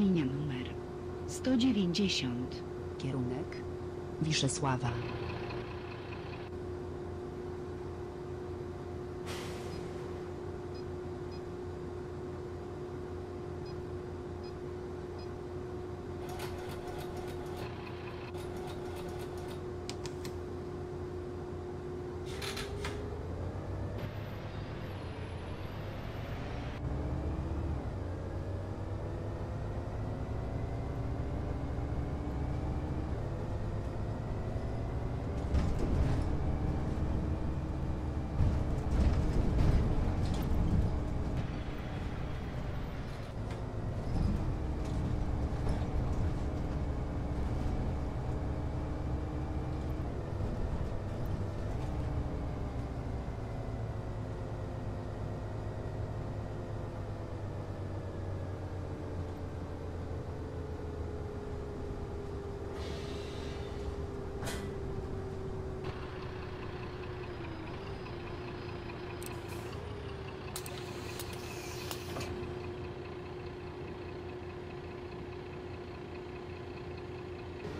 Linia numer 190. Kierunek.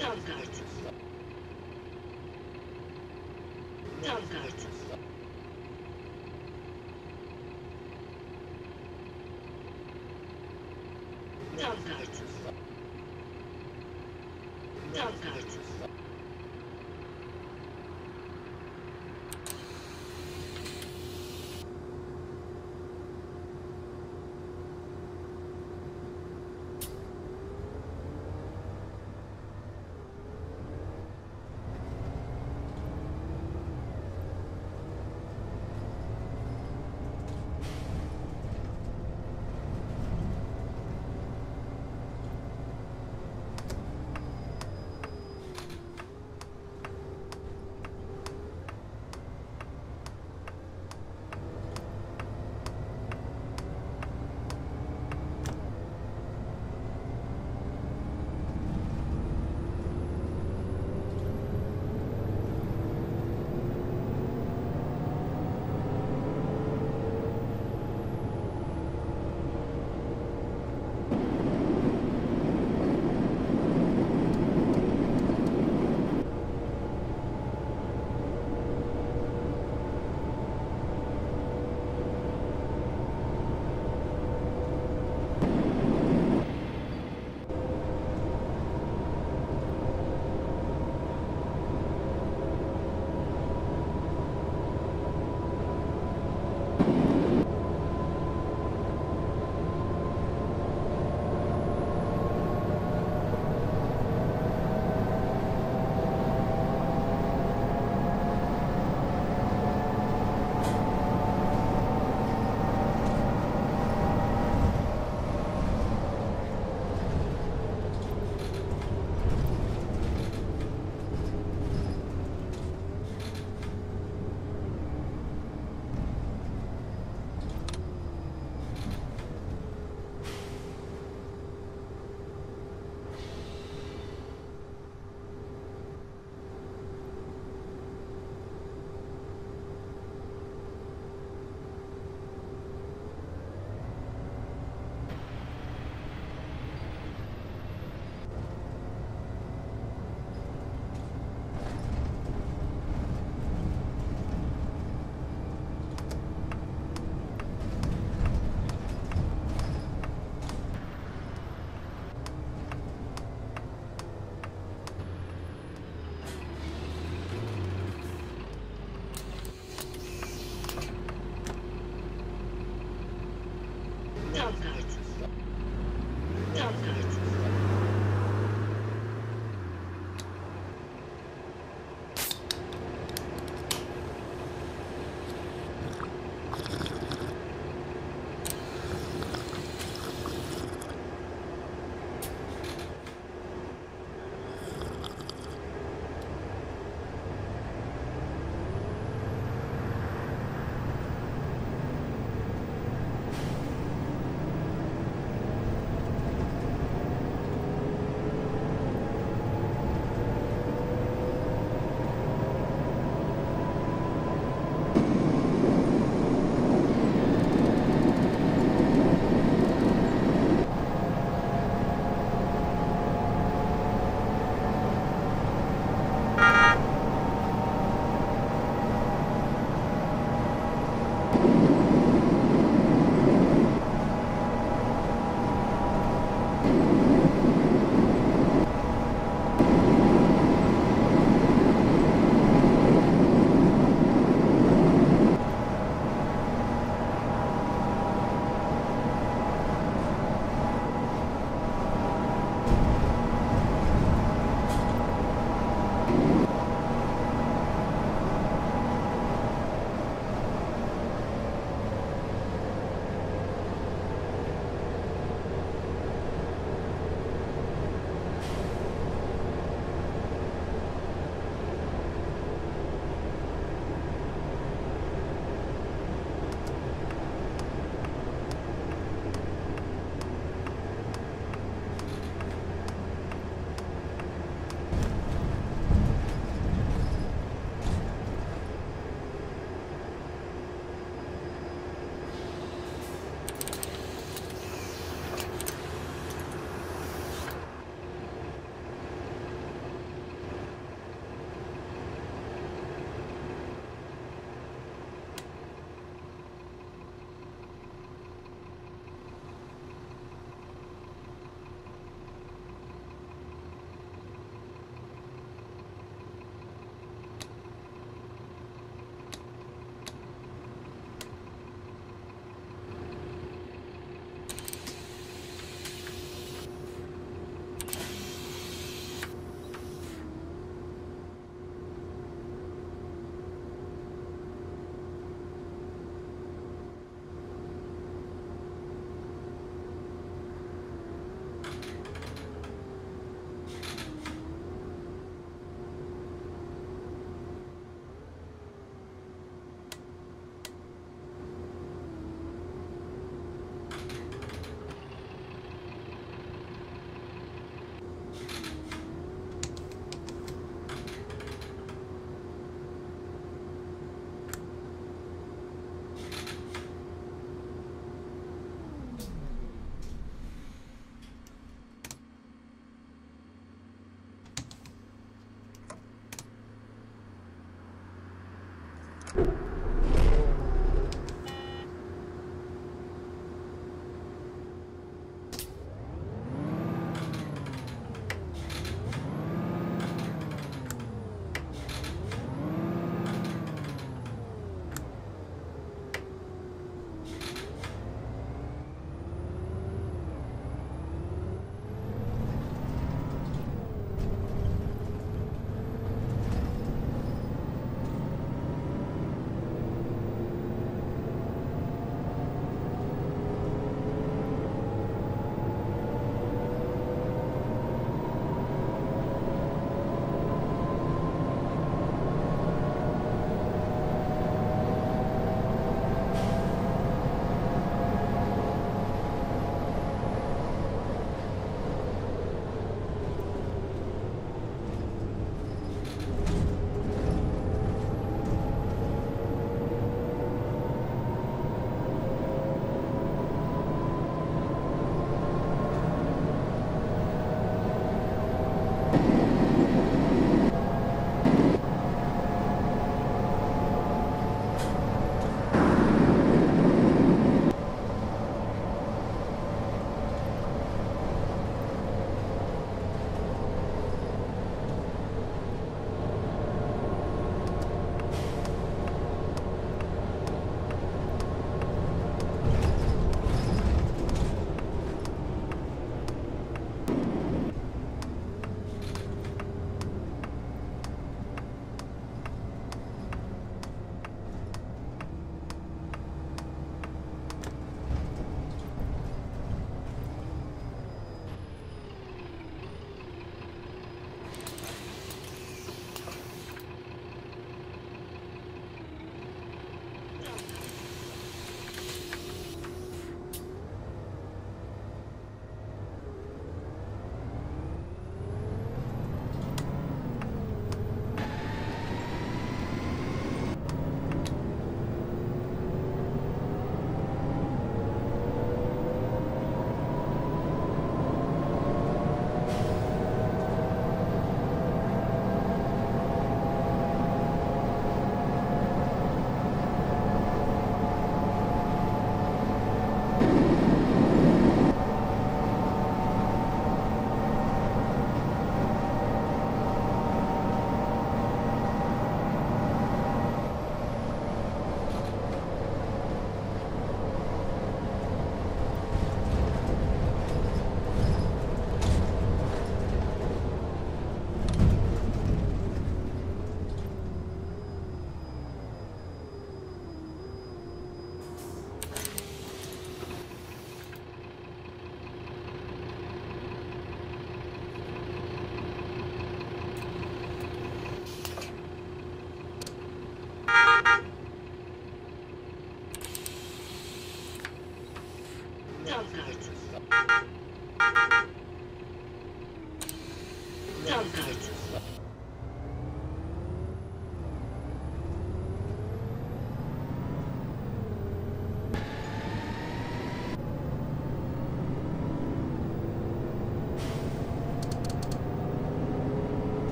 Tam kart. Tam kart.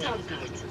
Standort.